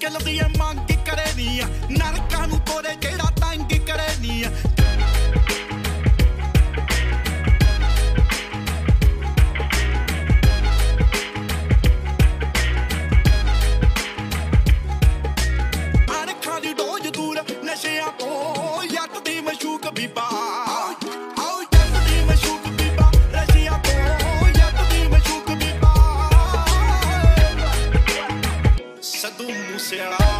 ਮੁਸ਼ਕਿਲ ਦੀ ਮੰਗ ਕਰੇ ਨੀ ਨਰਕਾਂ ਨੂੰ ਤੋਰੇ ਜਿਹੜਾ ਤੰਗ ਕਰੇ ਨੀ ਨਸ਼ਿਆਂ ਤੋਂ ਯੱਤ ਦੀ ਮਸ਼ੂਕ ਬੀਬਾ do mundo.